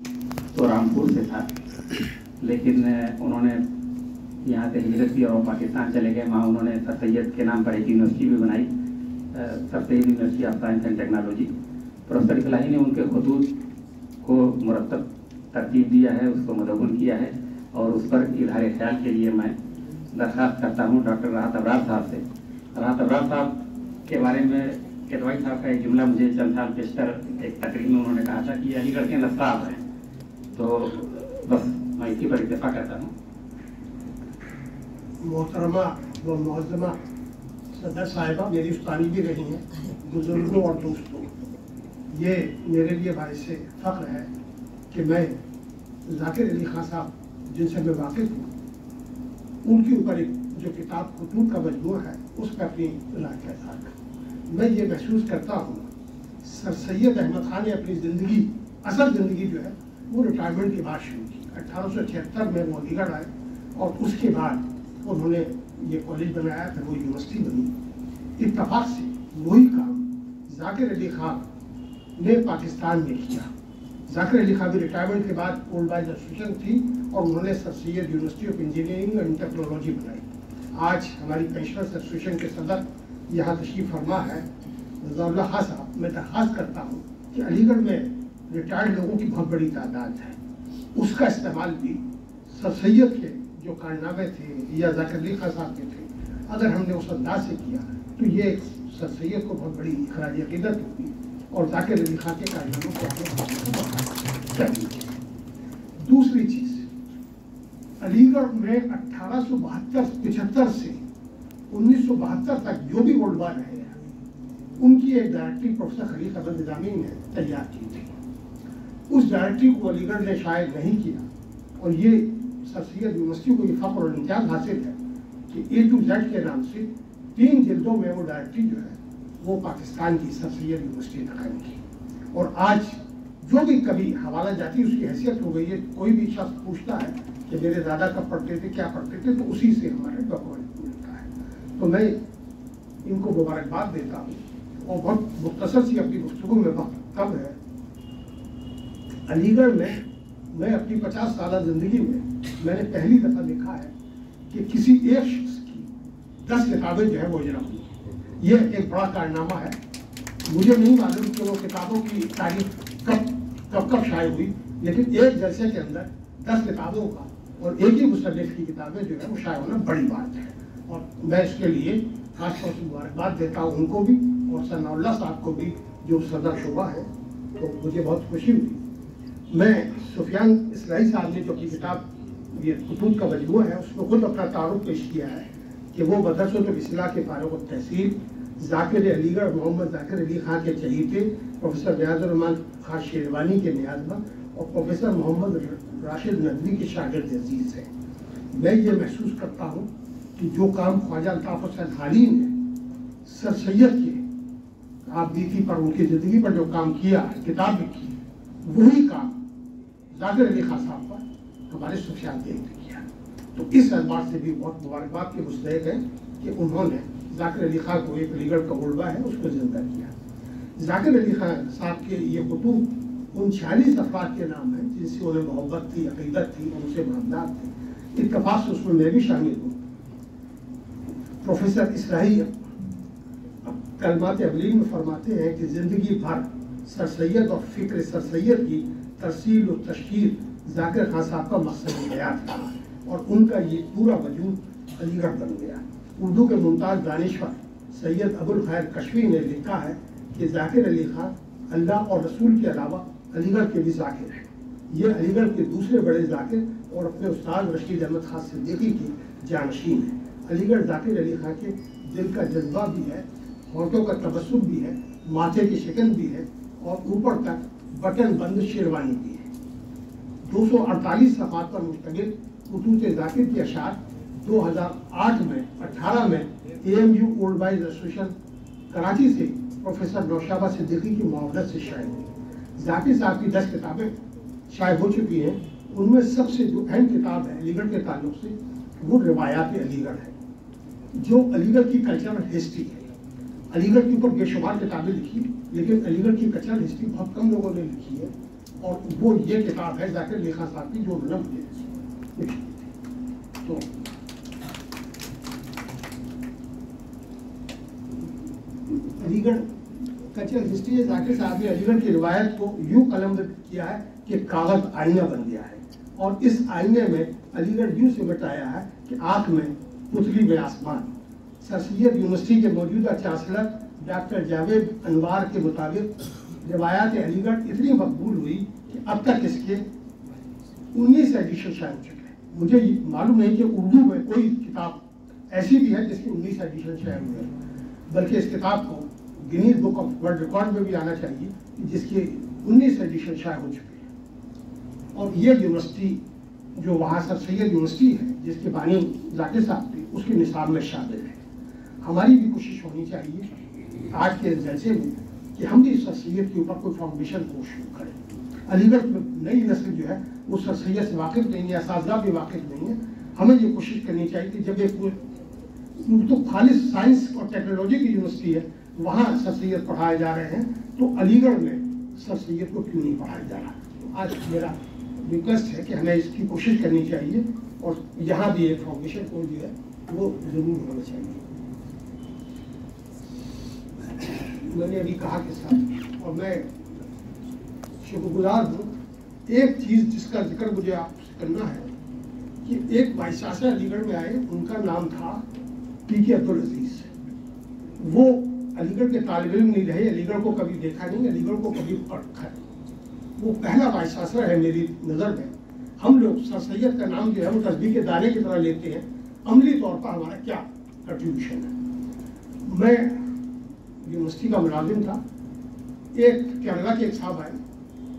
तो रामपुर से था। लेकिन उन्होंने यहाँ से हिजरत की और पाकिस्तान चले गए। वहाँ उन्होंने सर सैद के नाम पर एक यूनिवर्सिटी भी बनाई sir Syed university of science and technology. Professor इकलाही ने उनके खतूत को मुरतब तरतीब दिया है, उसको मदगुन किया है और उस पर इधार ख्याल के लिए मैं दरख्वास्त करता हूँ डॉक्टर राहत अबरार साहब से। राहत अबरार साहब के बारे में केदवाई साहब का एक जुमला मुझे चंद साल पेशतर एक तकरीर में उन्होंने कहा था कि अलीगढ़ के नस्ताब हैं। तो बस मैं इसी पर इतफा करता हूँ। मोहतरमा व मुअज़्ज़मा सदर साहिबा मेरी उस्तानी भी रही हैं, बुज़ुर्गों और दोस्तों। ये मेरे लिए बायस फ़ख्र है कि मैं जाकिर अली खान साहब, जिनसे मैं वाकिफ़ हूँ, उनके ऊपर एक जो किताब खतूत का मजमू है, उस पर अपनी राय का इजहार करूँ। मैं ये महसूस करता हूँ, सर सैद अहमद खान ने अपनी ज़िंदगी, असल ज़िंदगी जो है वो रिटायरमेंट के बाद शुरू की। अट्ठारह में अलीगढ़ आए और उसके बाद उन्होंने ये कॉलेज बनाया, फिर वो यूनिवर्सिटी बनी। इतफाक से वही काम जाकिर अली खान ने पाकिस्तान में किया। जाकिर अली खान भी रिटायरमेंट के बाद ओल्ड बॉयज़ एसोसिएशन थी और उन्होंने sir Syed university of engineering and technology बनाई। आज हमारी पेंशनर्स एसोसिएशन के सदर यहाँ तशरीफ़ फरमा है। रजाउल्ला साहब, मैं दरख्वास्त करता हूँ कि अलीगढ़ में रिटायर्ड लोगों की बहुत बड़ी तादाद है। उसका इस्तेमाल भी सर सैद के जो कारनामे थे या जाकिर अली साहब के थे, अगर हमने उस अंदाज से किया तो ये सर सैद को बहुत बड़ी खराज अकीदत होगी और जाकिर अली के कारनामों को दूसरी चीज़, अलीगढ़ में अठारह सौ बहत्तर, पिछहत्तर से उन्नीस सौ बहत्तर तक जो भी वर्ल्ड वार रहे हैं, उनकी एक डायरेक्टरी प्रोफेसर खलीफ अहमद निजामी ने तैयार की थी। उस डायरेक्टरी को अलीगढ़ ने शायद नहीं किया। और ये सर सैयद यूनिवर्सिटी को ये फख्र और इम्तियाज़ हासिल है कि ए टू जेड के नाम से तीन जिल्दों में वो डायरेक्टरी जो है, वो पाकिस्तान की सर सैयद यूनिवर्सिटी ने कायम की। और आज जो भी कभी हवाला जाती है, उसकी हैसियत हो गई है, कोई भी शख्स पूछता है कि मेरे दादा कब पढ़ते थे, क्या पढ़ते थे तो उसी से हमारे डॉक्यूमेंट मिलता है। तो मैं इनको मुबारकबाद देता हूँ और बहुत मुख्तर सी अपनी गुफ्तु में वक्त कम है। अलीगढ़ में, मैं अपनी पचास साल ज़िंदगी में मैंने पहली दफ़ा देखा है कि किसी एक शख्स की दस किताबें जो है वो जरा हुई ये एक बड़ा कारनामा है। मुझे नहीं मालूम कि वो किताबों की तारीफ़ कब कब कब शाये हुई, लेकिन एक जलसे के अंदर दस किताबों का और एक ही मुसनफ़ की किताबें जो है वो शाये होना बड़ी बात है। और मैं इसके लिए खासतौर से मुबारकबाद देता हूँ उनको भी और सनाउल्ला साहब को भी, जो सदर शुबा है तो मुझे बहुत खुशी हुई। मैं सुफियान इसलाई साहब ने जो अपनी किताब, ये खतूत का मजमू है, उसमें खुद अपना तारुफ पेश किया है कि वो मदरसत इसलाह के फारूक तहसील जाकिर अलीगढ़ मोहम्मद जाकिर अली खान के चहीते प्रोफेसर न्याजुररहमान खान शेरवानी के न्याजमा और प्रोफेसर मोहम्मद राशिद नदवी के शागिर्द अज़ीज़ हैं। मैं ये महसूस करता हूँ कि जो काम ख्वाजा अल्ताफ़ हुसैन हाली ने सर सैद के आप बीती पर उनकी ज़िंदगी पर जो काम किया, किताब लिखी, वही काम जाकिर अली खान साहब पर हमारे सुफियान देव ने किया। तो इस एतबार से भी बहुत मुबारकबाद के मुस्तक है कि उन्होंने जाकिर अली खान को एक अलीगढ़ का उड़वा है, उसको ज़िंदा किया। जाकिर अली खान साहब के ये कुतुब उन छियालीस अफराद के नाम हैं, जिनसे उन्हें मोहब्बत थी, अकीदत थी उनसे मददार थे। इतफाक से उसमें मैं भी शामिल हूँ। प्रोफेसर इसराही कलमात अवलीन में फरमाते हैं कि ज़िंदगी भर सर सैद और फ़िक्र सर सैद की तरसील और तशहर जाकिर खान साहब का मकसद हयात था और उनका ये पूरा वजूद अलीगढ़ बन गया। उर्दू के मुमताज़ दानश्वर सैयद अबुल खैर कश्मी ने लिखा है कि जाकिर अली खान अल्लाह और रसूल के अलावा अलीगढ़ के भी जाकिर हैं। ये अलीगढ़ के दूसरे बड़े जाकिर और अपने उस्ताद रशीद अहमद खान सिद्दीकी की जानशीन है। अलीगढ़ जाकिर अली खान के दिल का जज्बा भी है, होठों का तबस्सुम भी है, माथे की शिकन भी है और ऊपर तक बटन बंद शेरवानी की है। दो सौ अड़तालीस सफ़ात पर मुश्तमिल खतूत जाकिर के अशार 2008 में 18 में A M U old boys association Karachi से प्रोफेसर नौशाबा सिद्दीकी की मुआवजत से शायद हुई। जाकिर साहब की दस किताबें शायद हो चुकी हैं। उनमें सबसे जो अहम किताब है, अलीगढ़ के ताल्लुक से, वो रिवायात अलीगढ़ है, जो अलीगढ़ की कल्चरल हिस्ट्री है। अलीगढ़ के ऊपर बेशुमार किताबें लिखी, लेकिन अलीगढ़ की कचरा हिस्ट्री बहुत कम लोगों ने लिखी है, और वो ये किताब है जाकिर लेखा साहब की जो लिखी थी। तो अलीगढ़ कल्चरल हिस्ट्री है, जाकिर साहब ने अलीगढ़ की रिवायत को यूँ कलमबद्ध किया है कि कागज़ आईना बन गया है, और इस आईने में अलीगढ़ यूँ सिमट आया है कि आँख में पुतली में आसमान सर सैयद यूनिवर्सिटी के मौजूदा चांसलर डॉक्टर जावेद अनवार के मुताबिक रिवायात अलीगढ़ इतनी मकबूल हुई कि अब तक इसके उन्नीस एडिशन शायद हो चुके हैं। मुझे मालूम नहीं कि उर्दू में कोई किताब ऐसी भी है जिसके उन्नीस एडिशन शायद हुए हैं। बल्कि इस किताब को Guinness book of world record में भी आना चाहिए कि जिसके उन्नीस एडिशन शायद हो चुके हैं। और ये यूनिवर्सिटी जो वहाँ सर सैद यूनिवर्सिटी है, जिसके बानी जाकिर साहब थे, उसके निसाब में शामिल है। हमारी भी कोशिश होनी चाहिए आज के जलसे में कि हम भी सैयद के ऊपर कोई फाउंडेशन कोर्स शुरू करें। अलीगढ़ में नई नस्ल जो है वो सैयद से वाकिफ नहीं है, इसाजा भी वाकिफ नहीं है। हमें ये कोशिश करनी चाहिए कि जब एक तो खालिश साइंस और टेक्नोलॉजी की यूनिवर्सिटी है, वहाँ सैयद पढ़ाए जा रहे हैं तो अलीगढ़ में सैयद को क्यों नहीं पढ़ाया जा रहा? तो आज मेरा रिक्वेस्ट है कि हमें इसकी कोशिश करनी चाहिए और यहाँ भी एक फाउंडेशन कोर्स जो है, वो ज़रूर होना चाहिए। मैंने अभी कहा कि सर और मैं शुक्रगुजार हूँ, एक चीज़ जिसका ज़िक्र मुझे आपसे करना है कि एक चांसलर अलीगढ़ में आए, उनका नाम था पी के अब्दुल अज़ीज़। वो अलीगढ़ के तालब इल्म नहीं रहे, अलीगढ़ को कभी देखा नहीं, अलीगढ़ को कभी पढ़ा नहीं। वो पहला चांसलर है मेरी नज़र में। हम लोग सर सैद का नाम जो है, वो तस्बी के दाने की तरह लेते हैं। अमली तौर पर हमारा क्या कंट्रीब्यूशन है? मैं यूनिवर्सिटी का मुलाजिम था। एक केरला के एक साहब आए।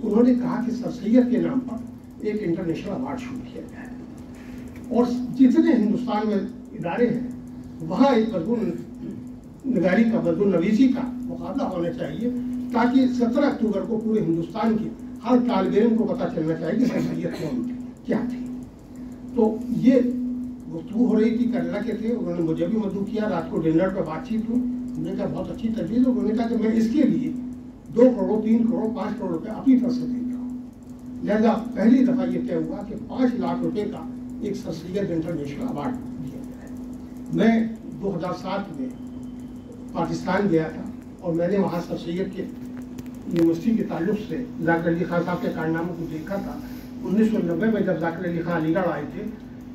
उन्होंने कहा कि सर सैयद के नाम पर एक इंटरनेशनल अवार्ड शुरू किया है। और जितने हिंदुस्तान में इदारे हैं, वहाँ एक मजबून नगारी का मजबून नवीसी का मुकाबला होना चाहिए, ताकि सत्रह अक्टूबर को पूरे हिंदुस्तान के हर तालब को पता चलना चाहिए कि सर सैयद कौन क्या थे। तो ये गुफ्तु हो रही थी केरला के थे उन्होंने मुझे भी मदू किया, रात को डिनर पर बातचीत हुई। उन्होंने कहा, बहुत अच्छी तजवीज़ है उन्होंने कहा कि मैं इसके लिए दो करोड़, तीन करोड़, पाँच करोड़ रुपये अपनी तरफ़ से देता हूँ। लिहाजा पहली दफ़ा ये तय हुआ कि पाँच लाख रुपए का एक सैयद इंटरनेशनल अवार्ड दिया गया है। मैं 2007 में पाकिस्तान गया था और मैंने वहाँ सर सैयद के यूनिवर्सिटी के ताल्लुक से जाकर अली खान साहब के कारनामों को देखा था। 1990 में जब जाकर अली खान अलीगढ़ आए थे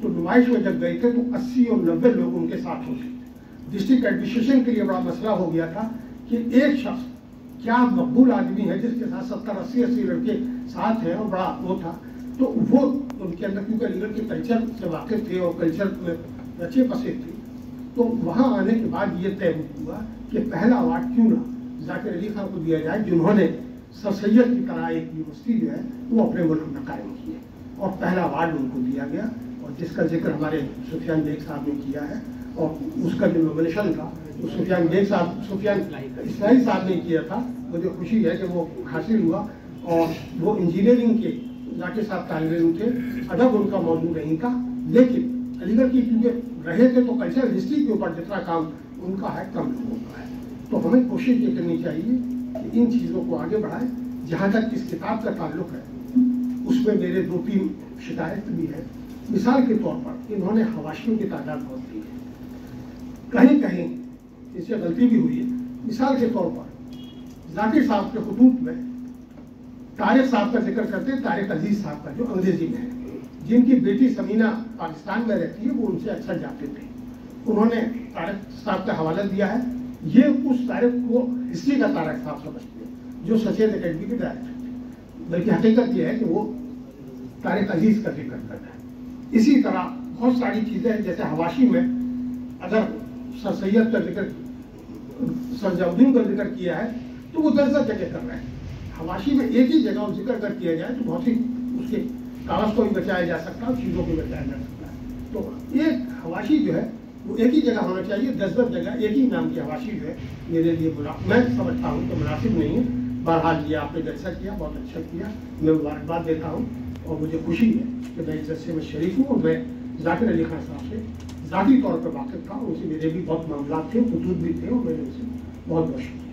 तो नुमाइश में जब गए थे तो 80 और 90 लोग उनके साथ होते डिस्ट्रिक्ट एडमिनिस्ट्रेशन के लिए बड़ा मसला हो गया था कि एक शख्स, क्या मकबूल आदमी है जिसके साथ सत्तर, अस्सी अस्सी लड़के साथ हैं और बड़ा वो था तो वो उनके अंदर, क्योंकि अलीगढ़ के कल्चर से वाकिफ थे और कल्चर में रचे बसे थे तो वहाँ आने के बाद ये तय हुआ कि पहला अवार्ड क्यों ना जाकिर अली खान को दिया जाए, जिन्होंने सर सैयद की तरह एक यूनिवर्सिटी जो है, वो अपने मुल्क में कायम की है और पहला अवार्ड उनको दिया गया और जिसका ज़िक्र हमारे सुफियान बेग साहब ने किया है। और उसका जो नॉमिनेशन था, वो सुफियान बेग साहब, सुफियान इस्माइल साहब ने किया था। मुझे खुशी है कि वो हासिल हुआ और वो इंजीनियरिंग के जाके साहब तालब थे। अदब उनका मौजूद नहीं था, लेकिन अलीगढ़ की क्योंकि रहे थे तो कल्चरल हिस्ट्री के ऊपर जितना काम उनका है, कम लोगों का है तो हमें कोशिश ये करनी चाहिए कि इन चीज़ों को आगे बढ़ाएँ। जहाँ तक इस किताब का ताल्लुक है, उसमें मेरे दो तीन शिकायत भी है। मिसाल के तौर पर, इन्होंने हवाशियों की तादाद बहुत कहीं कहीं इससे गलती भी हुई है। मिसाल के तौर पर, जाकिर साहब के खतूत में तारिक साहब का ज़िक्र करते हैं, तारिक अज़ीज़ साहब का, जो अंग्रेज़ी में है। जिनकी बेटी समीना पाकिस्तान में रहती है, वो उनसे अच्छा जाते थे। उन्होंने तारिक साहब का हवाला दिया है। ये उस तारिक को हिस्ट्री का तारक साहब समझते हैं, जो सचेत अकेडमी के डायरेक्टर थे। बल्कि हकीकत यह है कि वो तारिक अज़ीज़ का ज़िक्र करता है। इसी तरह बहुत सारी चीज़ें हैं, जैसे हवाशी में अगर सर सैयद का ज़िक्र सर जउद्दीन का ज़िक्र किया है तो वो दस दस जगह कर रहे हैं। हवाशी में एक ही जगह ज़िक्र अगर किया जाए तो बहुत ही उसके कागज़ को भी बचाया जा सकता है चीज़ों को भी बचाया जा सकता है। तो एक हवाशी जो है, वो एक ही जगह होना चाहिए, दस दस जगह एक ही नाम की हवाशी जो है, मेरे लिए बुला मैं समझता हूँ तो मुनासिब नहीं है। बहरहाल ये आपने जलसा किया, बहुत अच्छा किया। मैं मुबारकबाद देता हूँ और मुझे खुशी है कि मैं इस जलसे में शरीक हूँ और मैं जाकिर अली खान साहब से ज़ाती तौर पर वाकिफ था उनसे मेरे भी बहुत मामला थे खतूत भी थे और मैंने उसे बहुत शुक्रिया